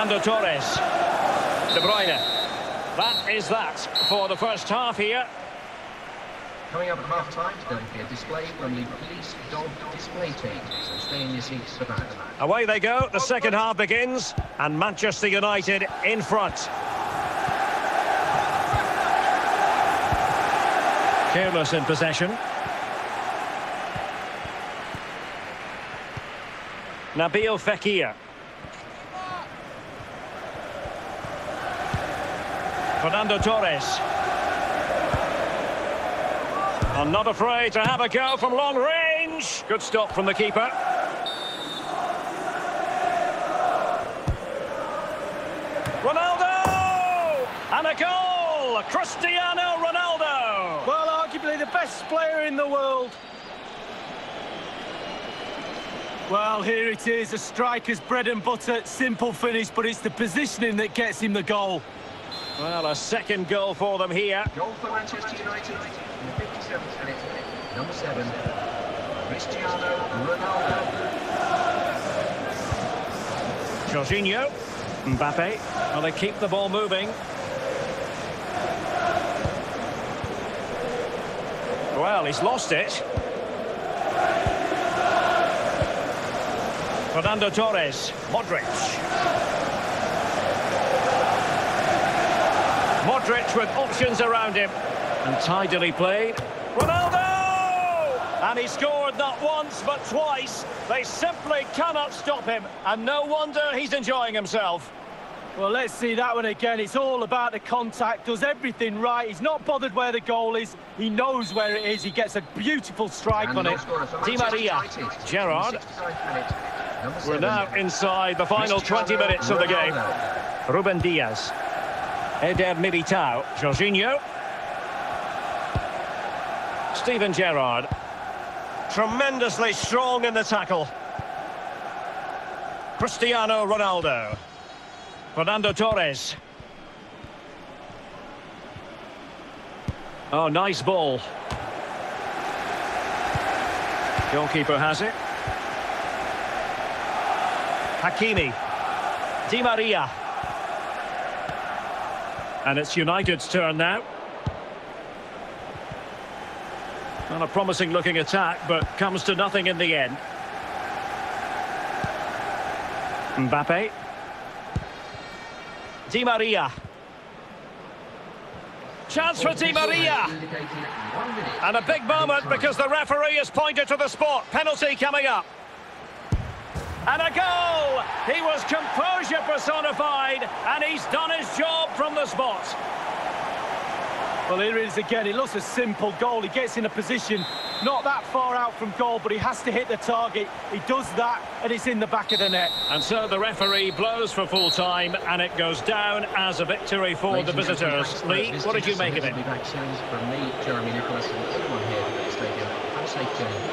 Fernando Torres. De Bruyne. That is that for the first half here. Coming up at half time, there'll be a display from the police dog display team. So stay in your seats for that. Away they go. The second half begins. And Manchester United in front. Careless in possession. Nabil Fekir. Fernando Torres. And not afraid to have a go from long range. Good stop from the keeper. Ronaldo! And a goal! Cristiano Ronaldo! Well, arguably the best player in the world. Well, here it is, a striker's bread and butter, simple finish, but it's the positioning that gets him the goal. Well, a second goal for them here. Goal for Manchester United in the 57th minute. Number seven, Cristiano Ronaldo. Jorginho. Mbappe. Well, they keep the ball moving. Well, he's lost it. Fernando Torres. Modric. Modric with options around him. And tidily played. Ronaldo! And he scored not once, but twice. They simply cannot stop him. And no wonder he's enjoying himself. Well, let's see that one again. It's all about the contact, does everything right. He's not bothered where the goal is. He knows where it is. He gets a beautiful strike And on it. scorer for Di Maria. United, Gerrard. in the 69th minute. Number We're now inside the final 20 minutes of the game. Ruben Dias. Eder Militao. Jorginho. Steven Gerrard. Tremendously strong in the tackle. Cristiano Ronaldo. Fernando Torres. Oh, nice ball. Goalkeeper has it. Hakimi. Di Maria. And it's United's turn now. Not a promising looking attack, but comes to nothing in the end. Mbappe. Di Maria. Chance for Di Maria. And a big moment because the referee has pointed to the spot. Penalty coming up. And a goal! He was composure personified, and he's done his job from the spot. Well, here it is again. It looks a simple goal. He gets in a position not that far out from goal, but he has to hit the target. He does that, and it's in the back of the net. And so the referee blows for full time, and it goes down as a victory for Ladies the visitors. Lee, what did you make of it? Back soon from me, Jeremy Nicholas, and here at the stadium. Have a safe journey.